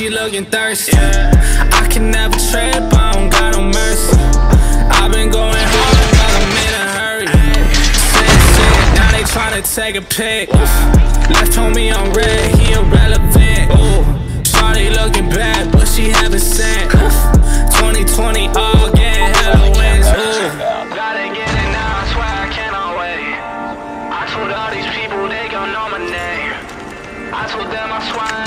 she looking thirsty. I can never trip, I don't got no mercy. I've been going hard, but I'm in a hurry. Said shit, now they tryna take a pic. Left homie on red, he irrelevant. Ooh, Shawty looking bad, but she haven't sent. 2020 all getting hella wins. Ooh. Gotta get it now, I swear I cannot wait. I told all these people they gon' know my name. I told them I swear.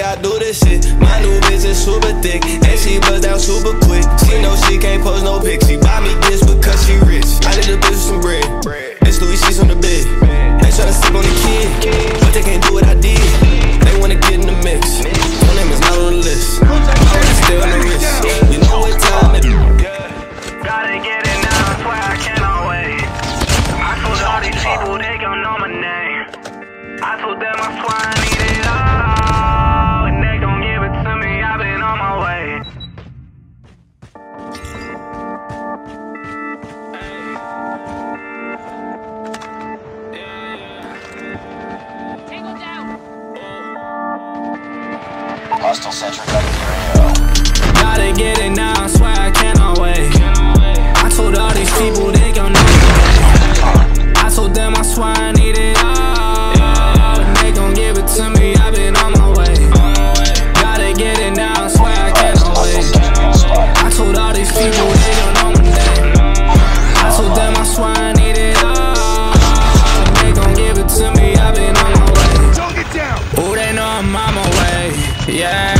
Say I do this shit. My new bitch is super thick and she buzz down super quick. She know she can't post no pics. She buy me gifts because she rich. I need a bitch with some bread. It's Louis she's on the bed. They tryna sleep on the kid, but they can't do what I did. They wanna get in the mix. Your name is not on the list. Still on the. You know what time it is. Gotta get it now, I swear I cannot wait. I told all these people they gon' know my name. I told them I swear Hostile sentry gun in the AO. Gotta get it now, I swear I cannot wait. I told all these people they gon' know me. I told them I swear I need it all. And they gon' give it to me, I've been on my way. Gotta get it now, I swear I cannot Hostile wait. sentry gun spotted. I told all these people they gon' know my name. I told them I swear I need it all. And they gon' give it to me, I've been on my way. Ooh, they know I'm on yeah.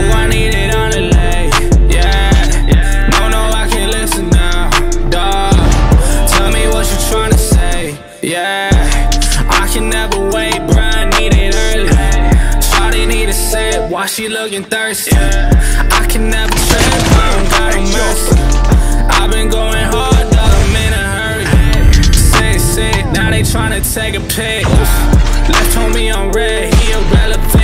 Ooh, I need it on the lay, yeah. No, no, I can't listen now, dawg. Tell me what you tryna say, yeah. I can never wait, bruh, I need it early. Shawty need a set, why she looking thirsty? I can never trip, I don't got no mercy. I've been going hard, dog, I'm in a hurry. Sick, sick, now they tryna take a pic. Left homie on red, he irrelevant.